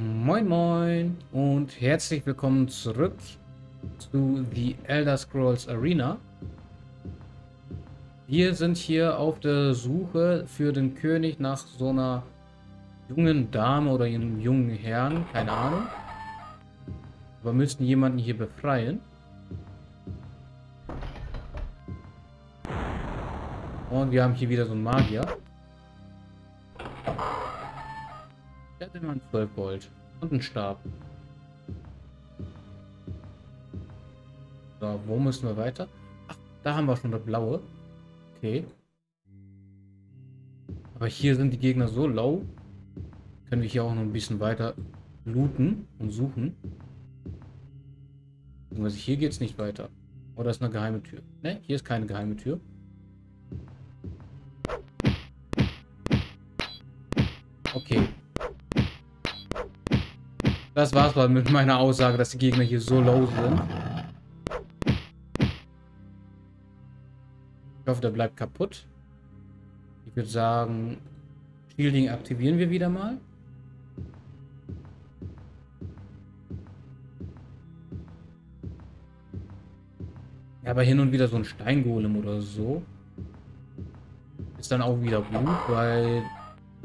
Moin Moin und herzlich willkommen zurück zu The Elder Scrolls Arena. Wir sind hier auf der Suche für den König nach so einer jungen Dame oder einem jungen Herrn, keine Ahnung. Wir müssen jemanden hier befreien. Und wir haben hier wieder so einen Magier. Der hat immer 12 Gold. Und einen Stab. So, wo müssen wir weiter? Ach, da haben wir schon eine blaue. Okay. Aber hier sind die Gegner so low. Können wir hier auch noch ein bisschen weiter looten und suchen. Also hier geht es nicht weiter. Oder ist eine geheime Tür? Ne, hier ist keine geheime Tür. Das war's mal mit meiner Aussage, dass die Gegner hier so low sind. Ich hoffe, der bleibt kaputt. Ich würde sagen, Shielding aktivieren wir wieder mal. Aber hin und wieder so ein Steingolem oder so. Ist dann auch wieder gut, weil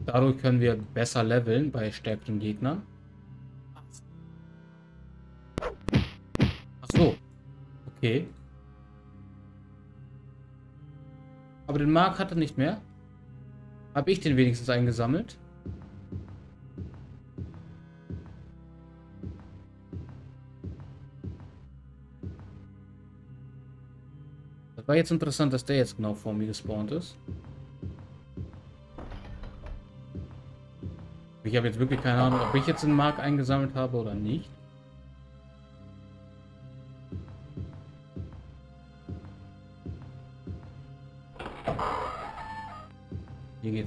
dadurch können wir besser leveln bei stärkeren Gegnern. Okay. Aber den Mark hat er nicht mehr. Habe ich den wenigstens eingesammelt? Das war jetzt interessant, dass der jetzt genau vor mir gespawnt ist. Ich habe jetzt wirklich keine Ahnung, ob ich jetzt den Mark eingesammelt habe oder nicht.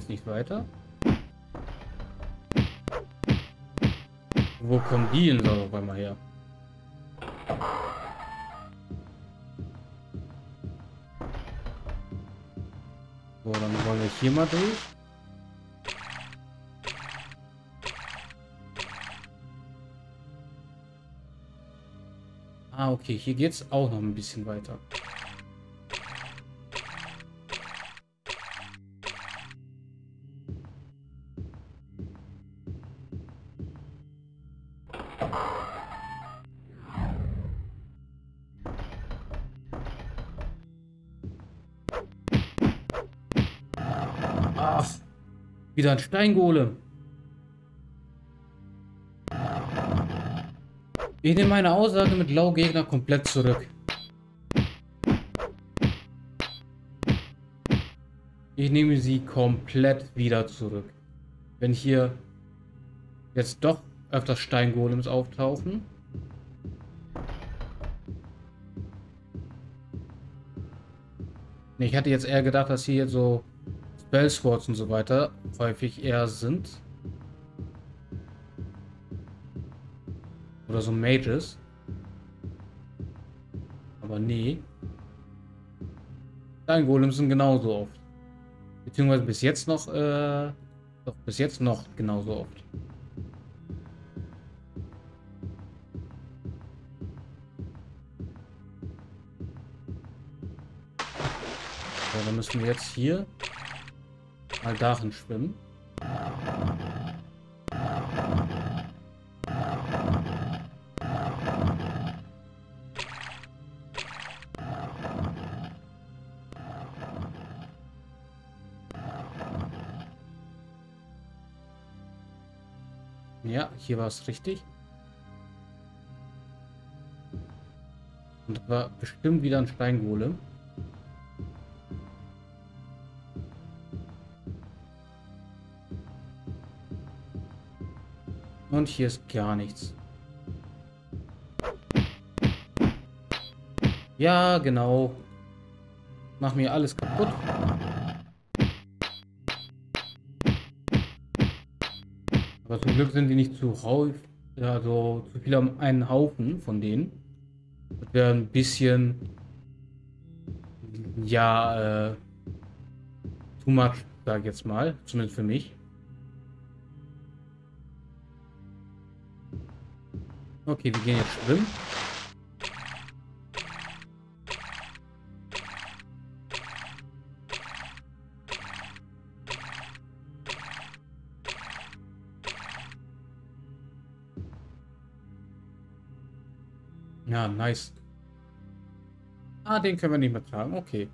Es nicht weiter. Wo kommen die denn so auf einmal her? So, dann wollen wir hier mal durch. Ah, okay, hier geht es auch noch ein bisschen weiter. Wieder ein Steingolem. Ich nehme meine Aussage mit Laugegner komplett zurück. Ich nehme sie komplett wieder zurück. Wenn hier jetzt doch öfters Steingolems auftauchen. Ich hatte jetzt eher gedacht, dass hier so Spellswords und so weiter häufig eher sind. Oder so Mages. Aber nee. Dein Golem sind genauso oft. Beziehungsweise bis jetzt noch, äh, doch bis jetzt noch genauso oft. So, dann müssen wir jetzt hier mal darin schwimmen. Ja, hier war es richtig. Und war bestimmt wieder ein Steingolem. Und hier ist gar nichts. Ja, genau. Mach mir alles kaputt. Aber zum Glück sind die nicht zu häufig, also zu viel am einen Haufen von denen. Das wäre ein bisschen, ja, äh, too much, sag ich jetzt mal, zumindest für mich. Okay, wir gehen jetzt schwimmen. Ja, nice. Ah, den können wir nicht mehr tragen. Okay.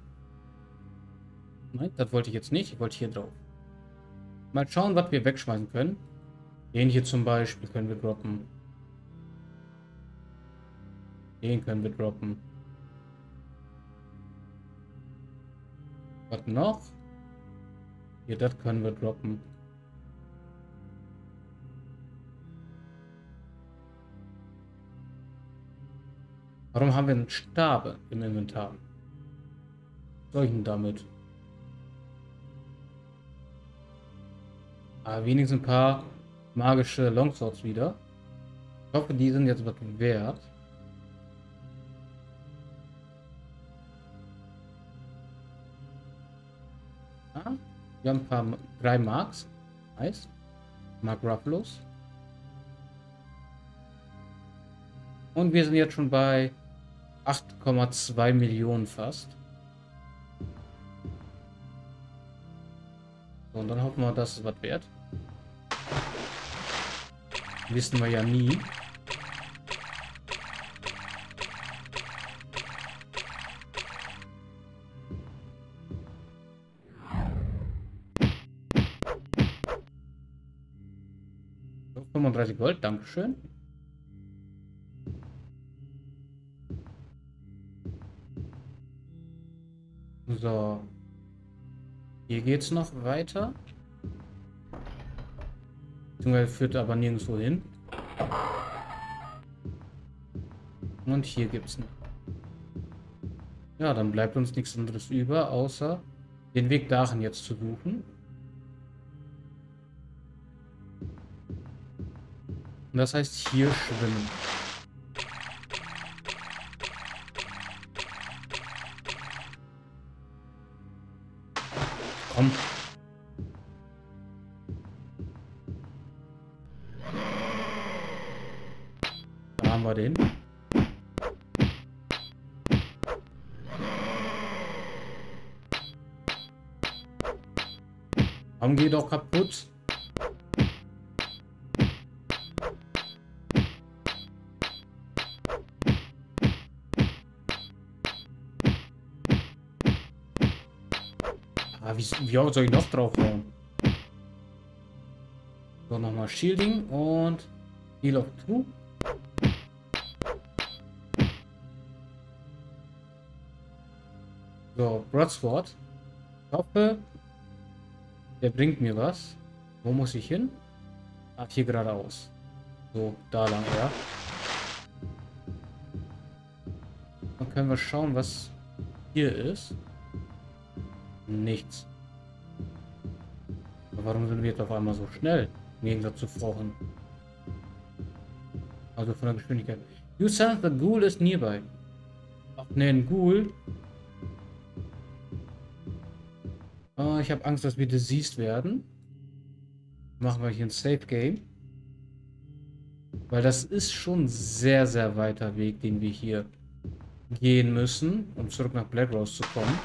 Nein, das wollte ich jetzt nicht. Ich wollte hier drauf. Mal schauen, was wir wegschmeißen können. Den hier zum Beispiel können wir droppen. Den können wir droppen. Was noch? Hier, das können wir droppen. Warum haben wir einen Stab im Inventar? Was soll ich denn damit? Ah, wenigstens ein paar magische Longswords wieder. Ich hoffe, die sind jetzt was wert. Wir haben ein paar, drei Marks. Nice. Mark Rufflos. Und wir sind jetzt schon bei 8,2 Millionen fast. So, und dann hoffen wir, dass es was wert. Wissen wir ja nie. 35 Gold, Dankeschön. So. Hier geht's noch weiter. Beziehungsweise führt aber nirgendwo hin. Und hier gibt's noch. Ja, dann bleibt uns nichts anderes über, außer den Weg dahin jetzt zu suchen. Das heißt hier schwimmen. Komm. Ah, wie, wie soll ich noch draufhauen? So, nochmal Shielding und Heal of Two. So, Broadsword. Ich hoffe, der bringt mir was. Wo muss ich hin? Ach, hier geradeaus. So, da lang, ja. Dann können wir schauen, was hier ist. Nichts. Aber warum sind wir jetzt auf einmal so schnell? Im Gegensatz zu vorhin. Also von der Geschwindigkeit. You sense the ghoul is nearby. Ach ne, ein Ghoul. Oh, ich habe Angst, dass wir diseased werden. Machen wir hier ein Safe Game. Weil das ist schon sehr, sehr weiter Weg, den wir hier gehen müssen, um zurück nach Black Rose zu kommen.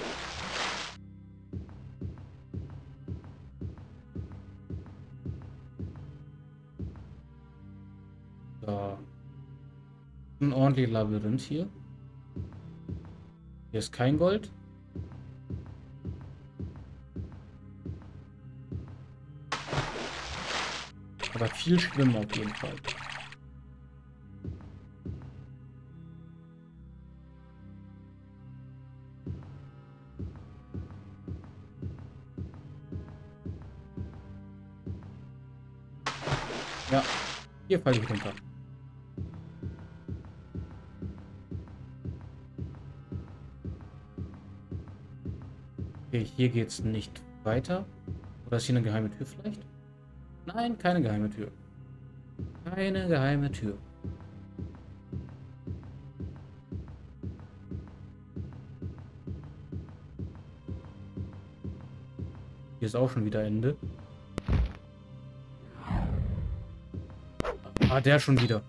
Ein ordentliches Labyrinth hier. Hier ist kein Gold. Aber viel Schwimmen auf jeden Fall. Ja, hier falle ich runter. Hier geht's nicht weiter. Oder ist hier eine geheime Tür vielleicht? Nein, keine geheime Tür. Keine geheime Tür. Hier ist auch schon wieder Ende. Ah, der schon wieder.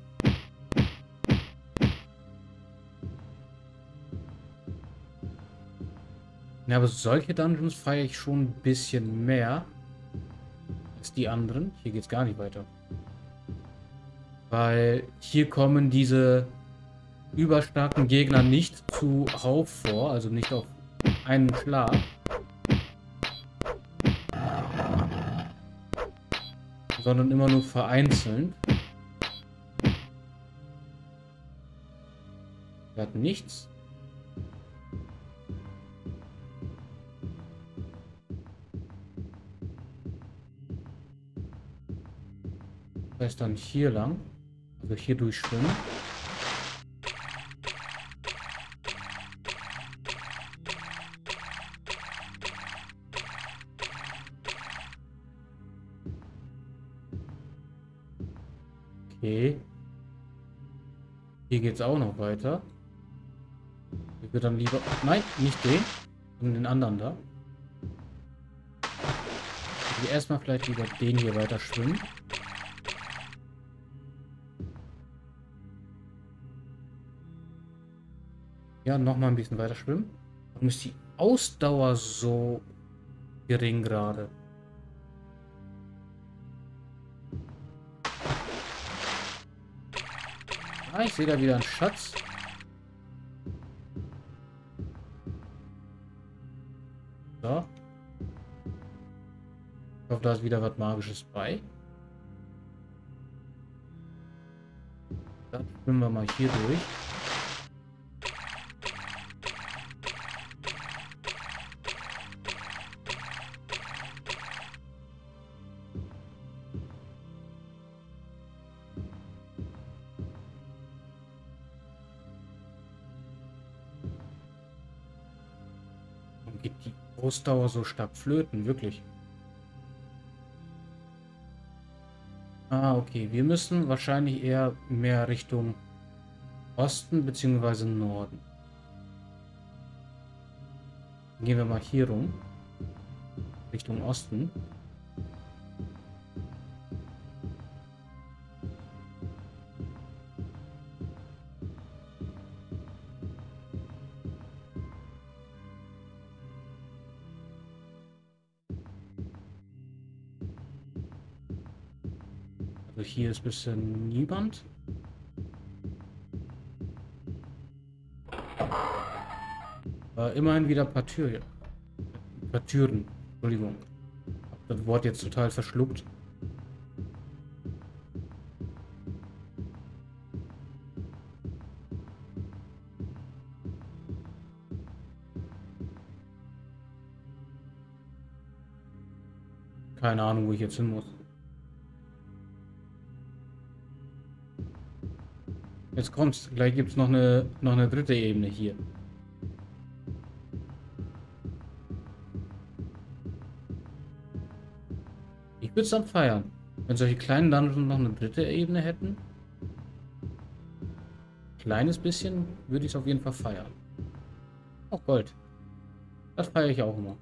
Ja, aber solche Dungeons feiere ich schon ein bisschen mehr als die anderen. Hier geht es gar nicht weiter. Weil hier kommen diese überstarken Gegner nicht zuhauf vor, also nicht auf einen Schlag. Sondern immer nur vereinzelt. Wir hatten nichts. Heißt dann hier lang. Also hier durchschwimmen. Okay. Hier geht es auch noch weiter. Ich würde dann lieber... Nein, nicht den, sondern den anderen da. Will erstmal vielleicht lieber den hier weiter schwimmen. Ja, nochmal ein bisschen weiter schwimmen. Warum ist die Ausdauer so gering gerade? Ah, ich sehe da wieder einen Schatz. So. Ich hoffe, da ist wieder was Magisches bei. Dann schwimmen wir mal hier durch. Ausdauer so stark flöten, wirklich. Ah, okay. Wir müssen wahrscheinlich eher mehr Richtung Osten bzw. Norden. Gehen wir mal hier rum. Richtung Osten. Hier ist ein bisschen niemand. Aber immerhin wieder ein paar Türen. Ein paar Türen. Entschuldigung. Hab das Wort jetzt total verschluckt. Keine Ahnung, wo ich jetzt hin muss. Jetzt kommt's. Gleich gibt es noch eine, noch eine dritte Ebene hier. Ich würde es dann feiern. Wenn solche kleinen Dungeons noch eine dritte Ebene hätten. Kleines bisschen würde ich es auf jeden Fall feiern. Auch Gold. Das feiere ich auch immer.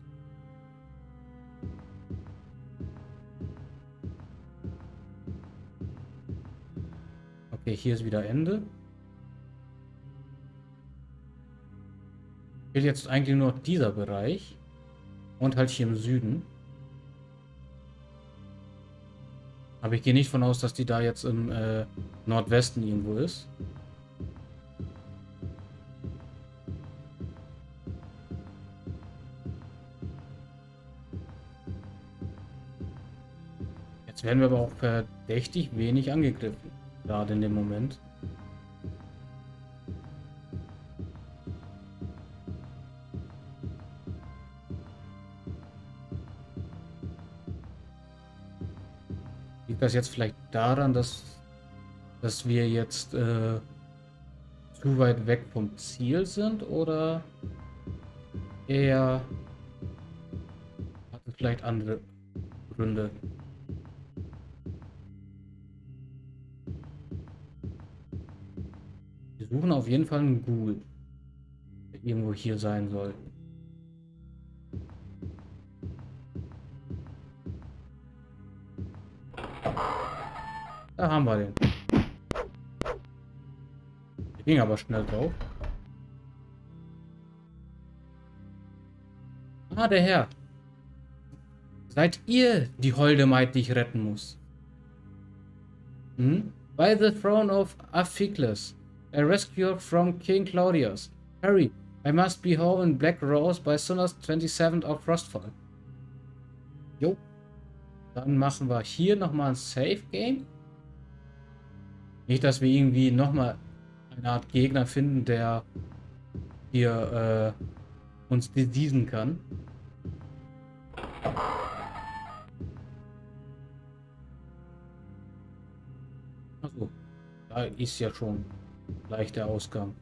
Okay, hier ist wieder Ende. Fehlt jetzt eigentlich nur dieser Bereich. Und halt hier im Süden. Aber ich gehe nicht von aus, dass die da jetzt im äh, Nordwesten irgendwo ist. Jetzt werden wir aber auch verdächtig wenig angegriffen. Gerade in dem Moment. Liegt das jetzt vielleicht daran, dass, dass wir jetzt äh, zu weit weg vom Ziel sind oder eher hat es vielleicht andere Gründe? Wir suchen auf jeden Fall einen Ghoul, der irgendwo hier sein soll. Da haben wir den. Der ging aber schnell drauf. Ah, der Herr. Seid ihr die holde Maid, die ich retten muss? Hm? By the throne of Aphicles, a rescue from King Claudius. Hurry, I must be home in Black Rose by Sundays 27th of Frostfall. Jo. Dann machen wir hier nochmal ein Safe Game. Nicht, dass wir irgendwie nochmal eine Art Gegner finden, der hier äh, uns diesen kann. Achso, da ist ja schon gleich der Ausgang.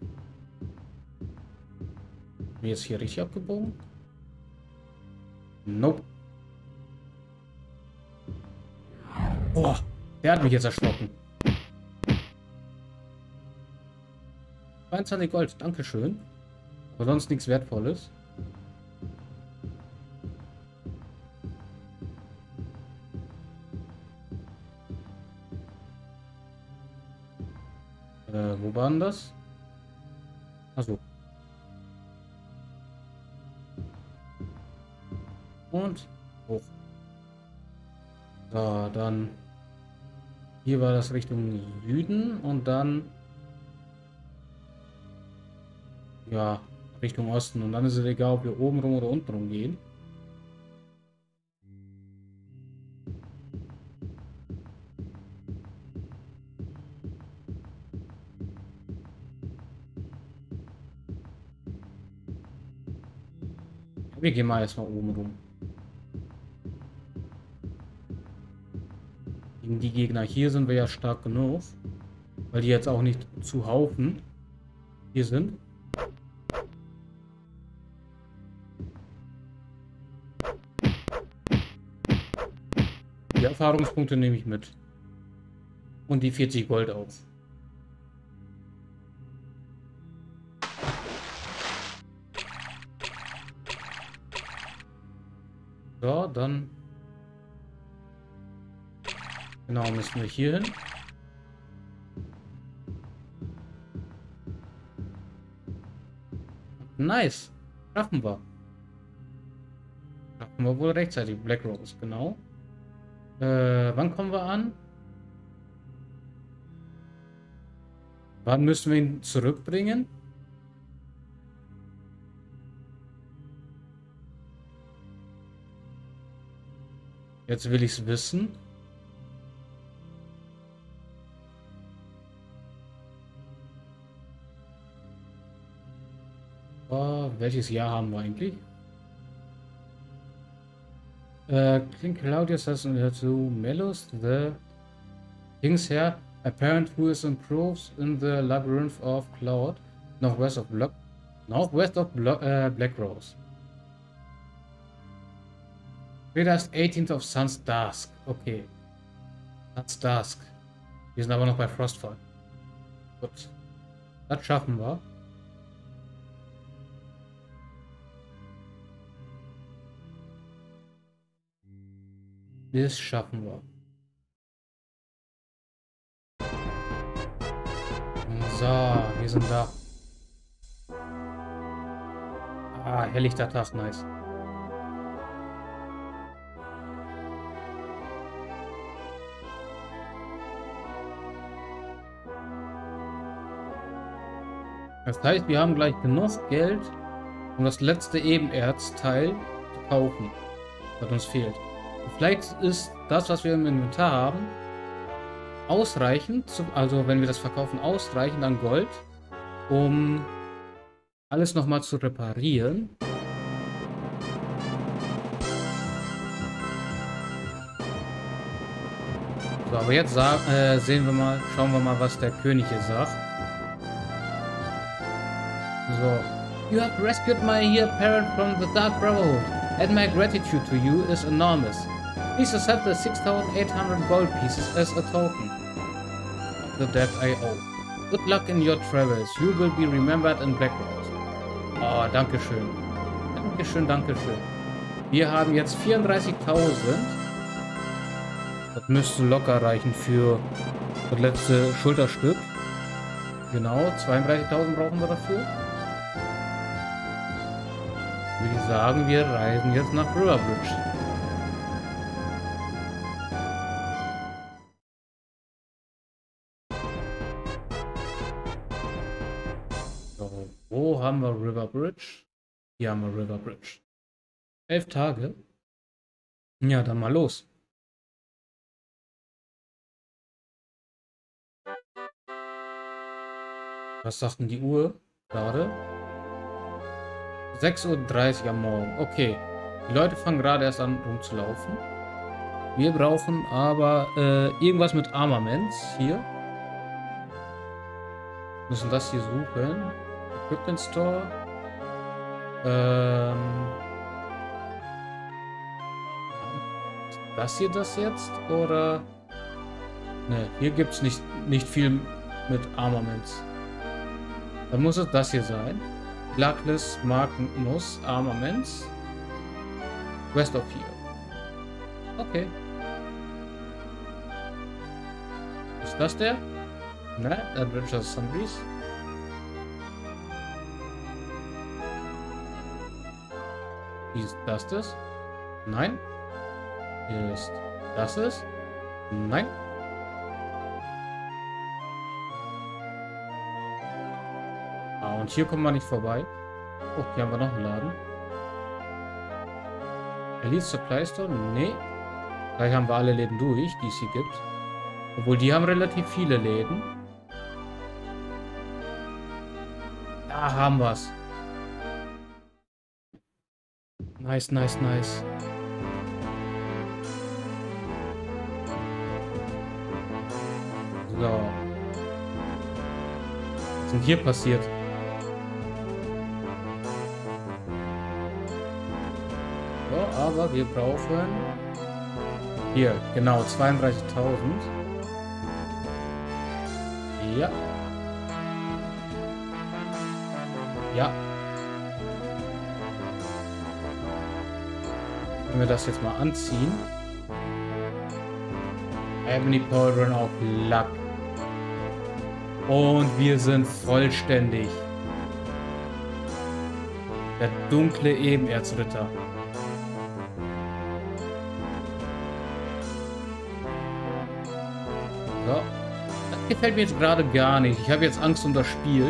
Bin jetzt hier richtig abgebogen? Nope. Boah, der hat mich jetzt erschrocken. 22 Gold, Dankeschön. Aber sonst nichts Wertvolles. Achso. Und hoch. So, dann hier war das Richtung Süden und dann ja, Richtung Osten. Und dann ist es egal, ob wir oben rum oder unten rum gehen. Wir gehen mal erstmal oben rum. Gegen die Gegner hier sind wir ja stark genug. Weil die jetzt auch nicht zu Haufen hier sind. Die Erfahrungspunkte nehme ich mit. Und die 40 Gold auch. So, dann... Genau, müssen wir hier hin. Nice. Schaffen wir. Schaffen wir wohl rechtzeitig. Black Rose, genau. Äh, wann kommen wir an? Wann müssen wir ihn zurückbringen? Jetzt will ich es wissen. Oh, welches Jahr haben wir eigentlich? Uh, King Claudius has to Melos, the king's heir, a parent who is improved in the labyrinth of Cloud, northwest of Block, northwest of Blo uh, Black Rose. Später 18th of Sun's Dusk. Okay. Sun's Dusk. Wir sind aber noch bei Frostfall. Gut. Das schaffen wir. Das schaffen wir. So, wir sind da. Ah, helllichter Tag, nice. Das heißt, wir haben gleich genug Geld, um das letzte Ebenerzteil zu kaufen, was uns fehlt. Vielleicht ist das, was wir im Inventar haben, ausreichend, also wenn wir das verkaufen, ausreichend an Gold, um alles nochmal zu reparieren. So, aber jetzt äh, sehen wir mal, schauen wir mal, was der König hier sagt. So. You have rescued my dear parent from the Dark Brotherhood, and my gratitude to you is enormous. Please accept the 6,800 gold pieces as a token of the debt I owe. Good luck in your travels. You will be remembered in Blackrock. Oh, danke schön. Dankeschön, dankeschön. Wir haben jetzt 34.000. Das müsste locker reichen für das letzte Schulterstück. Genau, 32.000 brauchen wir dafür. Sagen, wir reisen jetzt nach Riverbridge. So, wo haben wir Riverbridge? Hier haben wir Riverbridge. Elf Tage? Ja, dann mal los. Was sagt denn die Uhr gerade? 6.30 Uhr am Morgen. Okay. Die Leute fangen gerade erst an rumzulaufen. Wir brauchen aber äh, irgendwas mit Armaments hier. Müssen das hier suchen. Equipment Store. Ähm. Ist das hier das jetzt? Oder. Ne, hier gibt es nicht, nicht viel mit Armaments. Dann muss es das hier sein. Luckless Magnus Armaments. West of here. Okay. Ist das der? Ne, Adventure Sundries. Ist das das? Nein. Ist das es? Nein. Und hier kommen wir nicht vorbei. Oh, hier haben wir noch einen Laden. Elite Supply Store? Nee. Vielleicht haben wir alle Läden durch, die es hier gibt. Obwohl, die haben relativ viele Läden. Da haben wir es. Nice, nice, nice. So. Was ist denn hier passiert? Aber wir brauchen... Hier, genau, 32.000. Ja. Ja. Wenn wir das jetzt mal anziehen. Ebony Pauldron auf Lack. Und wir sind vollständig. Der dunkle Ebenerzritter. Gefällt mir jetzt gerade gar nicht. Ich habe jetzt Angst um das Spiel.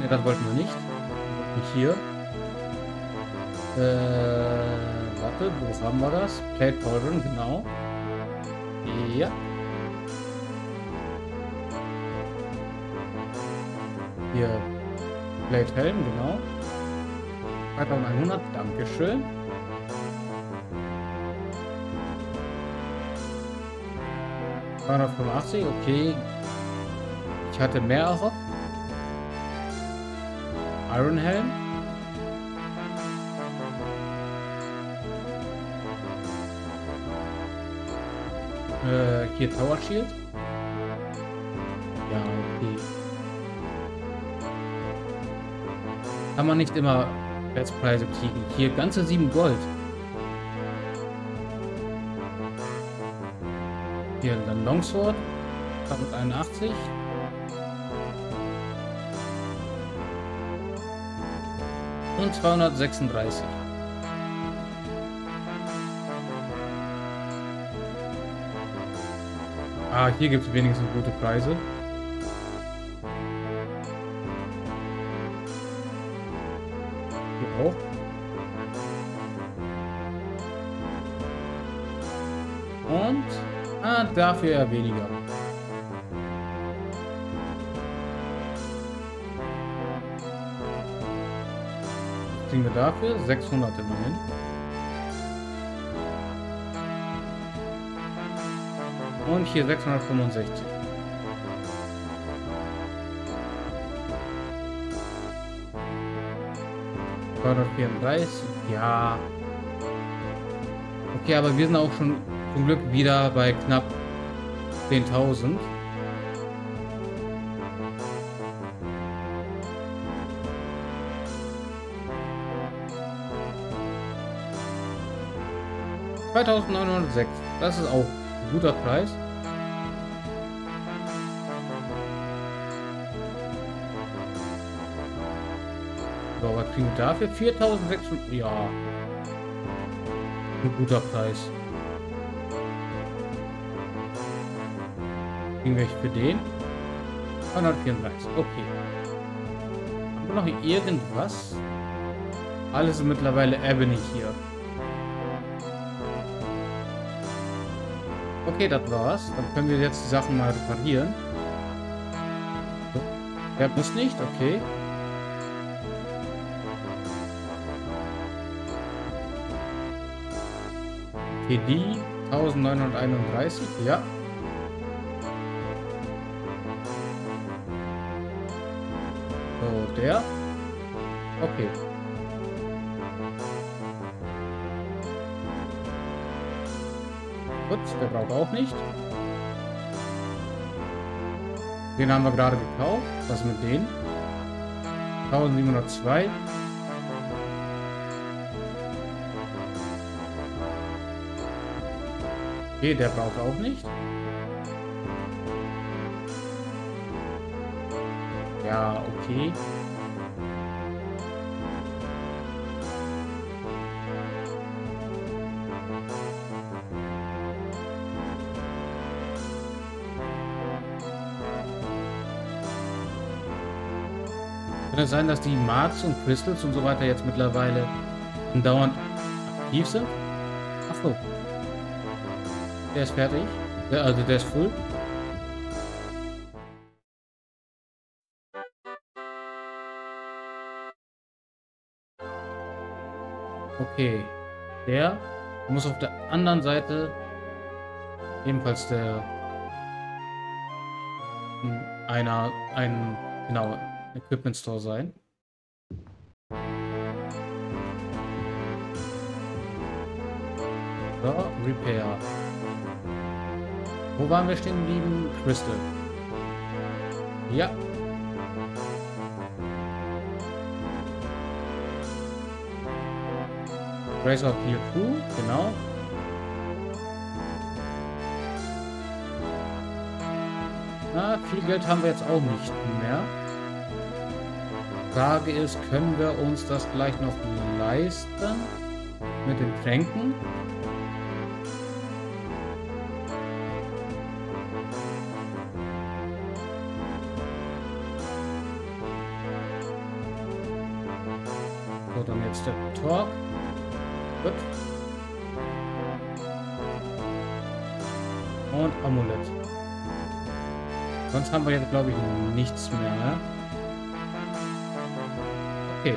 Ne, das wollten wir nicht. Nicht hier. Äh, warte, wo haben wir das? Plate Pauldron, genau. Ja. Hier. Plate Helm, genau. 2100, Dankeschön. ...285, okay. Ich hatte mehr erhofft. Iron Helm. Äh, hier Tower Shield. Ja, okay. Kann man nicht immer Bestpreise kriegen. Hier ganze 7 Gold. Hier dann Longsword. 81. Und 236. Ah, hier gibt es wenigstens gute Preise. Dafür eher weniger. Was kriegen wir dafür? 600 immerhin. Und hier 665. vierunddreißig, ja. Okay, aber wir sind auch schon zum Glück wieder bei knapp 10.000. ...2906. Das ist auch ein guter Preis. So, was kriegen wir dafür? 4600. Ja. Ein guter Preis. Kriegen wir für den? 234. Okay. Haben wir noch irgendwas? Alles mittlerweile Ebony hier. Okay, das war's. Dann können wir jetzt die Sachen mal reparieren. Er muss nicht, okay. PD 1931, ja. So, der. Okay. Gut, der braucht auch nicht. Den haben wir gerade gekauft. Was mit denen? 1702. Okay, der braucht auch nicht. Okay. Kann es sein, dass die Marks und Crystals und so weiter jetzt mittlerweile andauernd aktiv sind? Ach so. Der ist fertig. Der, also der ist full. Okay. Der muss auf der anderen Seite ebenfalls der einer ein genau Equipment Store sein. So, Repair. Wo waren wir stehen geblieben? Crystal. Ja. Race of Peel Crew, genau. Na, viel Geld haben wir jetzt auch nicht mehr. Frage ist, können wir uns das gleich noch leisten? Mit den Tränken? Und Amulett. Sonst haben wir jetzt, glaube ich, nichts mehr. Okay.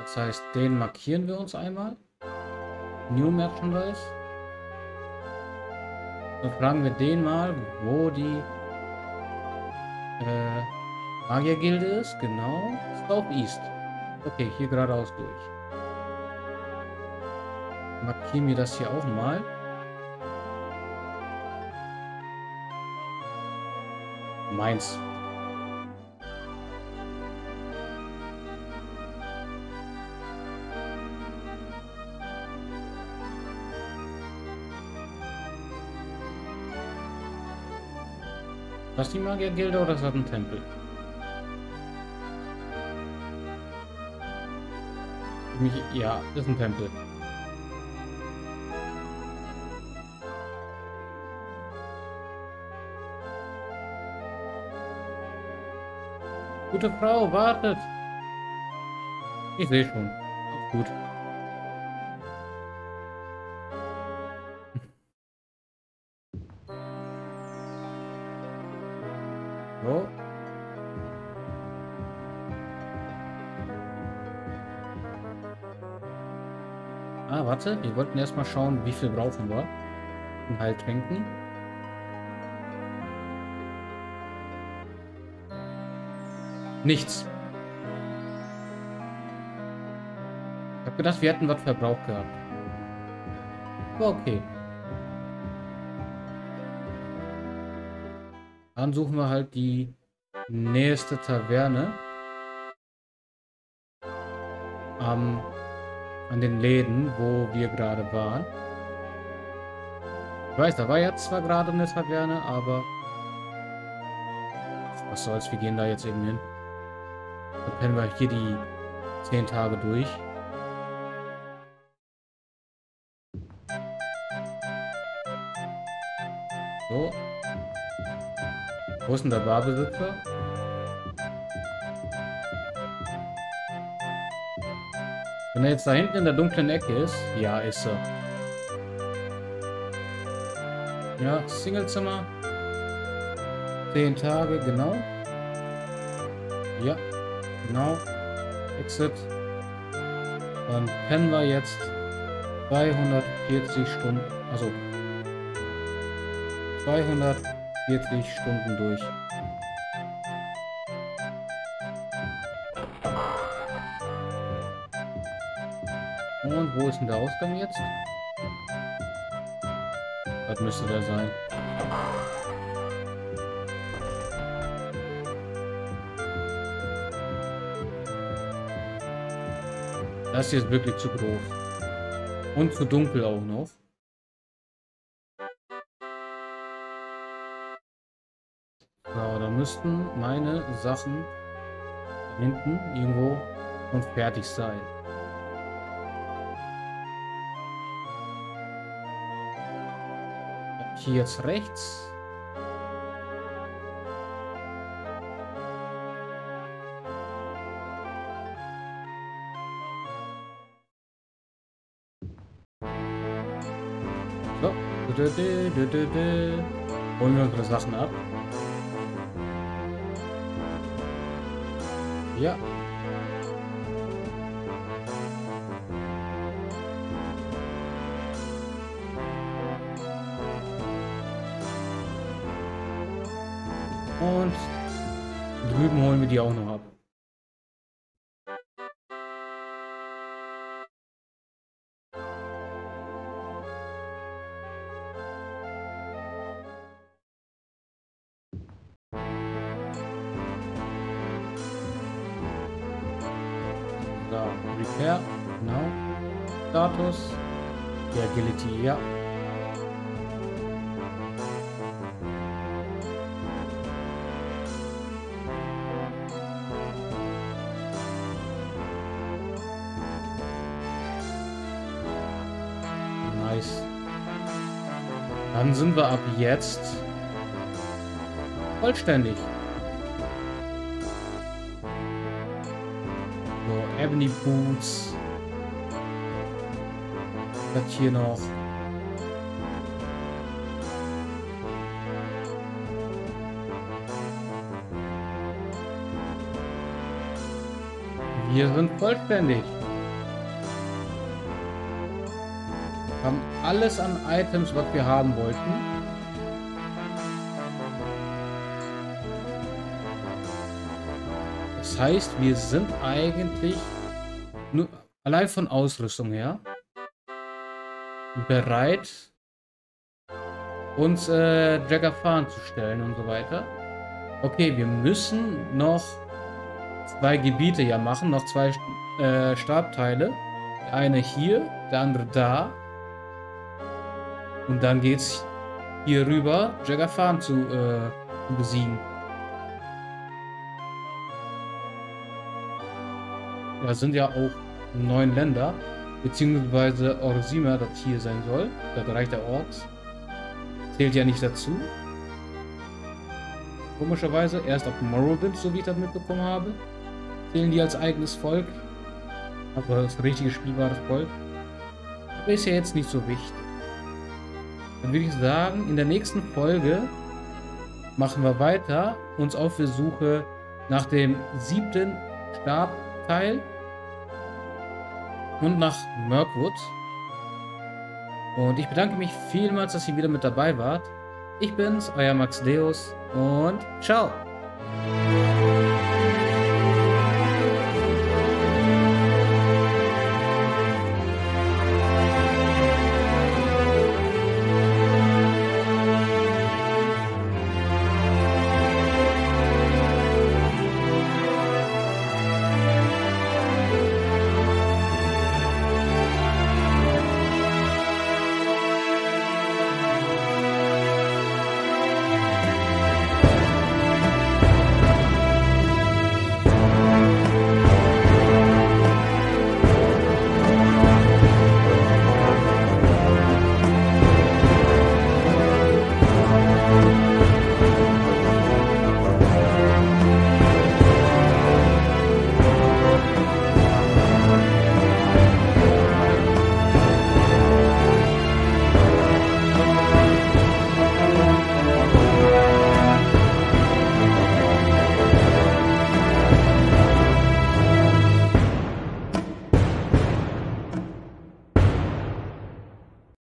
Das heißt, den markieren wir uns einmal. New Merchandise. Dann fragen wir den mal, wo die äh, Magiergilde ist. Genau. Southeast. Okay, hier geradeaus durch. Markieren wir das hier auch mal. Meins. Was die Magiergilde oder ist das ein Tempel? Mich, ja, ist ein Tempel. Gute Frau, wartet! Ich sehe schon. Gut. Warte. Wir wollten erstmal schauen, wie viel brauchen wir. Ein Heiltränken. Nichts. Ich hab gedacht, wir hätten was verbraucht gehabt. Aber okay. Dann suchen wir halt die nächste Taverne. Ähm, an den Läden, wo wir gerade waren. Ich weiß, da war jetzt zwar gerade eine Taverne, aber... Was soll's, wir gehen da jetzt eben hin. Dann pennen wir hier die 10 Tage durch. So. Wo ist denn der Barbesitzer? Wenn er jetzt da hinten in der dunklen Ecke ist, ja, ist er. Ja, Singlezimmer. Zehn Tage, genau. Ja, genau. Exit. Dann pennen wir jetzt 240 Stunden, also 240 Stunden durch. Wo ist denn der Ausgang jetzt? Was müsste der sein? Das hier ist wirklich zu groß. Und zu dunkel auch noch. So, da müssten meine Sachen hinten irgendwo schon fertig sein. Hier jetzt rechts. So. Holen wir unsere Sachen ab. Ja. Und drüben holen wir die auch noch ab. So, Repair, genau. Status, die Agility, ja. Sind wir ab jetzt vollständig. So, Ebony Boots. Das hier noch. Wir sind vollständig. Haben alles an Items, was wir haben wollten. Das heißt, wir sind eigentlich nur allein von Ausrüstung her bereit, uns äh, Jagger fahren zu stellen und so weiter. Okay, wir müssen noch zwei Gebiete ja machen, noch zwei äh, Stabteile. Der eine hier, der andere da. Und dann geht's hier rüber, Jagafan zu, äh, zu besiegen. Da sind ja auch neun Länder, beziehungsweise Orsima, das hier sein soll, der Bereich der Orks. Zählt ja nicht dazu. Komischerweise, erst ab Morrowind, so wie ich das mitbekommen habe, zählen die als eigenes Volk. Aber das richtige spielbare Volk. Aber ist ja jetzt nicht so wichtig. Dann würde ich sagen, in der nächsten Folge machen wir weiter, uns auf der Suche nach dem siebten Stabteil und nach Mirkwood. Und ich bedanke mich vielmals, dass ihr wieder mit dabei wart. Ich bin's, euer Max Deus und ciao!